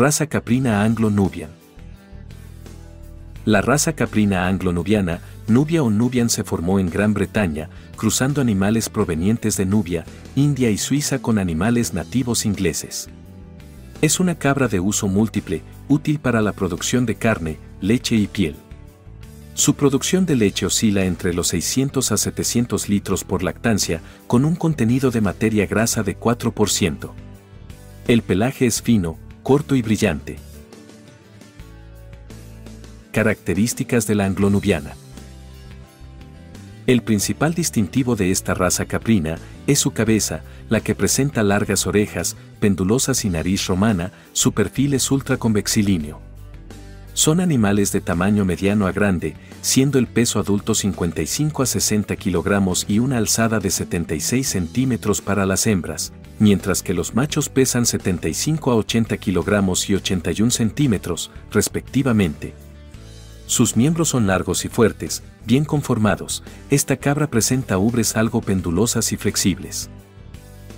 Raza caprina anglo-nubian. La raza caprina anglo-nubiana, Nubia o Nubian se formó en Gran Bretaña, cruzando animales provenientes de Nubia, India y Suiza con animales nativos ingleses. Es una cabra de uso múltiple, útil para la producción de carne, leche y piel. Su producción de leche oscila entre los 600 a 700 litros por lactancia, con un contenido de materia grasa de 4%. El pelaje es fino, corto y brillante. Características de la anglonubiana. El principal distintivo de esta raza caprina es su cabeza, la que presenta largas orejas, pendulosas y nariz romana, su perfil es ultraconvexilíneo. Son animales de tamaño mediano a grande, siendo el peso adulto 55 a 60 kilogramos y una alzada de 76 centímetros para las hembras, mientras que los machos pesan 75 a 80 kilogramos y 81 centímetros, respectivamente. Sus miembros son largos y fuertes, bien conformados, esta cabra presenta ubres algo pendulosas y flexibles.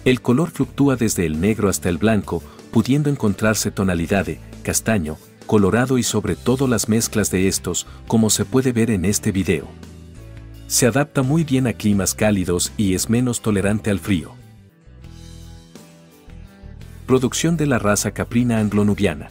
El color fluctúa desde el negro hasta el blanco, pudiendo encontrarse tonalidad de castaño, colorado y sobre todo las mezclas de estos, como se puede ver en este video. Se adapta muy bien a climas cálidos y es menos tolerante al frío. Producción de la raza caprina anglonubiana.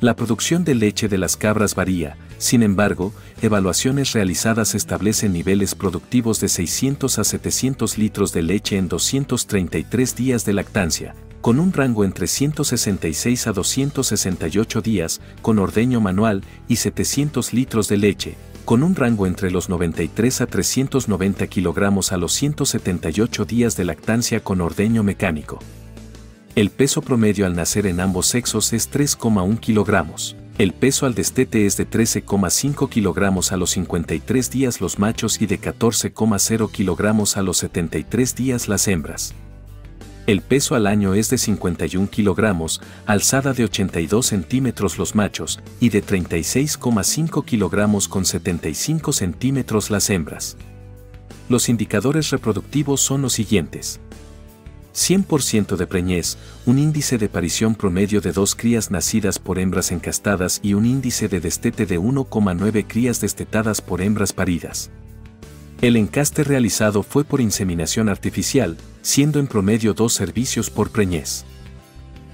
La producción de leche de las cabras varía, sin embargo, evaluaciones realizadas establecen niveles productivos de 600 a 700 litros de leche en 233 días de lactancia, con un rango entre 166 a 268 días, con ordeño manual, y 700 litros de leche, con un rango entre los 93 a 390 kilogramos a los 178 días de lactancia con ordeño mecánico. El peso promedio al nacer en ambos sexos es 3,1 kilogramos. El peso al destete es de 13,5 kilogramos a los 53 días los machos y de 14,0 kilogramos a los 73 días las hembras. El peso al año es de 51 kilogramos, alzada de 82 centímetros los machos y de 36,5 kilogramos con 75 centímetros las hembras. Los indicadores reproductivos son los siguientes. 100% de preñez, un índice de parición promedio de dos crías nacidas por hembras encastadas y un índice de destete de 1,9 crías destetadas por hembras paridas. El encaste realizado fue por inseminación artificial, siendo en promedio dos servicios por preñez.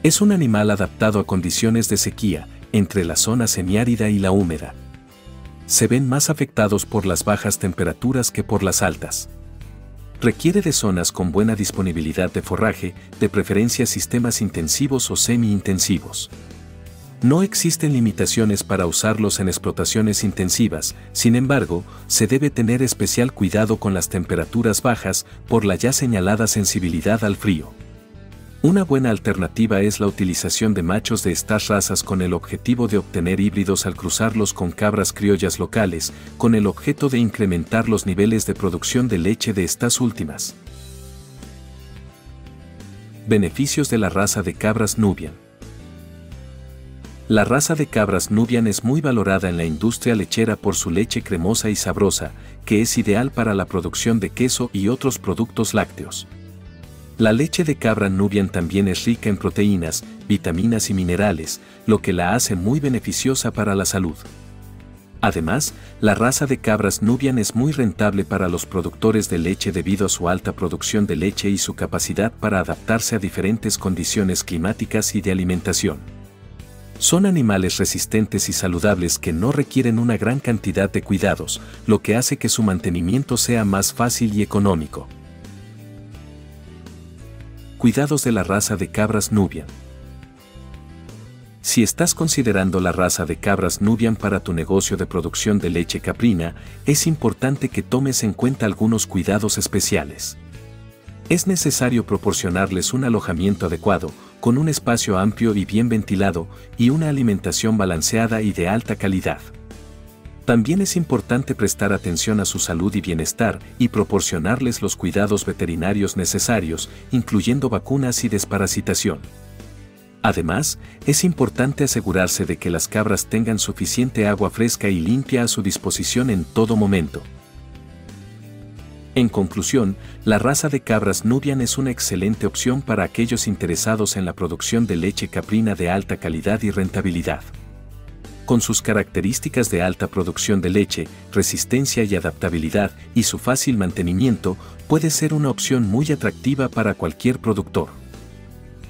Es un animal adaptado a condiciones de sequía, entre la zona semiárida y la húmeda. Se ven más afectados por las bajas temperaturas que por las altas. Requiere de zonas con buena disponibilidad de forraje, de preferencia sistemas intensivos o semi-intensivos. No existen limitaciones para usarlos en explotaciones intensivas, sin embargo, se debe tener especial cuidado con las temperaturas bajas por la ya señalada sensibilidad al frío. Una buena alternativa es la utilización de machos de estas razas con el objetivo de obtener híbridos al cruzarlos con cabras criollas locales, con el objeto de incrementar los niveles de producción de leche de estas últimas. Beneficios de la raza de cabras Nubian. La raza de cabras Nubian es muy valorada en la industria lechera por su leche cremosa y sabrosa, que es ideal para la producción de queso y otros productos lácteos. La leche de cabra Nubian también es rica en proteínas, vitaminas y minerales, lo que la hace muy beneficiosa para la salud. Además, la raza de cabras Nubian es muy rentable para los productores de leche debido a su alta producción de leche y su capacidad para adaptarse a diferentes condiciones climáticas y de alimentación. Son animales resistentes y saludables que no requieren una gran cantidad de cuidados, lo que hace que su mantenimiento sea más fácil y económico. Cuidados de la raza de cabras Nubian. Si estás considerando la raza de cabras Nubian para tu negocio de producción de leche caprina, es importante que tomes en cuenta algunos cuidados especiales. Es necesario proporcionarles un alojamiento adecuado, con un espacio amplio y bien ventilado, y una alimentación balanceada y de alta calidad. También es importante prestar atención a su salud y bienestar y proporcionarles los cuidados veterinarios necesarios, incluyendo vacunas y desparasitación. Además, es importante asegurarse de que las cabras tengan suficiente agua fresca y limpia a su disposición en todo momento. En conclusión, la raza de cabras Nubian es una excelente opción para aquellos interesados en la producción de leche caprina de alta calidad y rentabilidad. Con sus características de alta producción de leche, resistencia y adaptabilidad y su fácil mantenimiento, puede ser una opción muy atractiva para cualquier productor.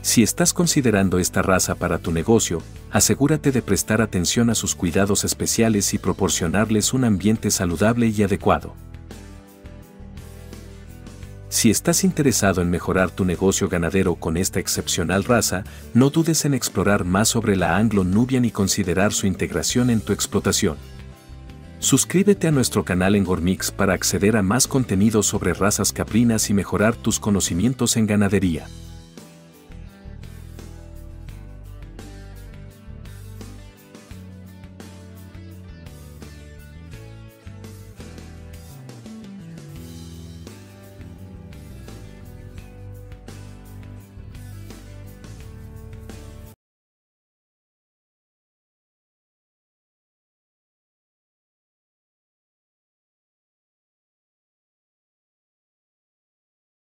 Si estás considerando esta raza para tu negocio, asegúrate de prestar atención a sus cuidados especiales y proporcionarles un ambiente saludable y adecuado. Si estás interesado en mejorar tu negocio ganadero con esta excepcional raza, no dudes en explorar más sobre la Anglo Nubian y considerar su integración en tu explotación. Suscríbete a nuestro canal en Gormix para acceder a más contenido sobre razas caprinas y mejorar tus conocimientos en ganadería.